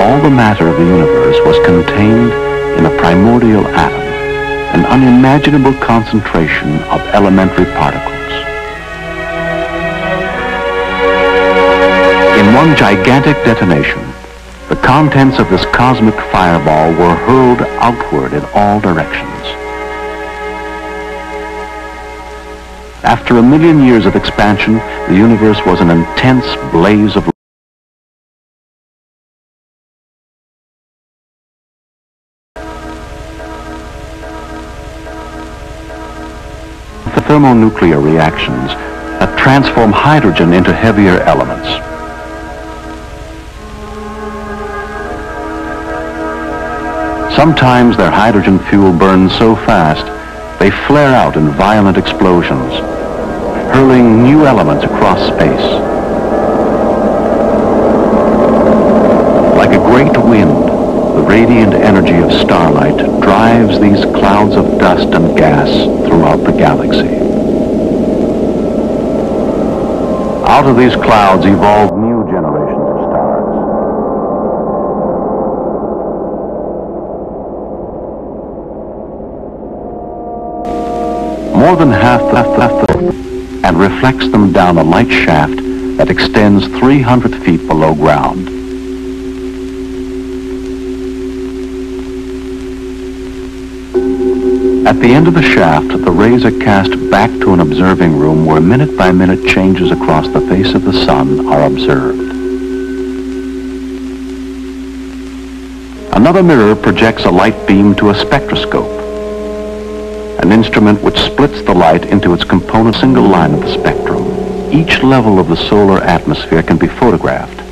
all the matter of the universe was contained in a primordial atom, an unimaginable concentration of elementary particles. In one gigantic detonation, the contents of this cosmic fireball were hurled outward in all directions. After a million years of expansion, the universe was an intense blaze of thermonuclear reactions that transform hydrogen into heavier elements. Sometimes their hydrogen fuel burns so fast they flare out in violent explosions, hurling new elements across space. Like a great wind, the radiant energy of starlight drives these clouds of dust and gas throughout the galaxy. Out of these clouds evolve new generations of stars. More than half left left and reflects them down a light shaft that extends 300 feet below ground. At the end of the shaft, the rays are cast back to an observing room where minute by minute changes across the face of the sun are observed. Another mirror projects a light beam to a spectroscope, an instrument which splits the light into its component single line of the spectrum. Each level of the solar atmosphere can be photographed